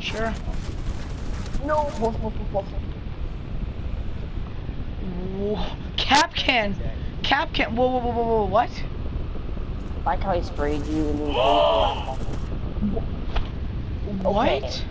Sure. No. Cap can. Cap can. Whoa. Whoa, whoa, whoa, whoa, What? What? Like how he sprayed you and you. What?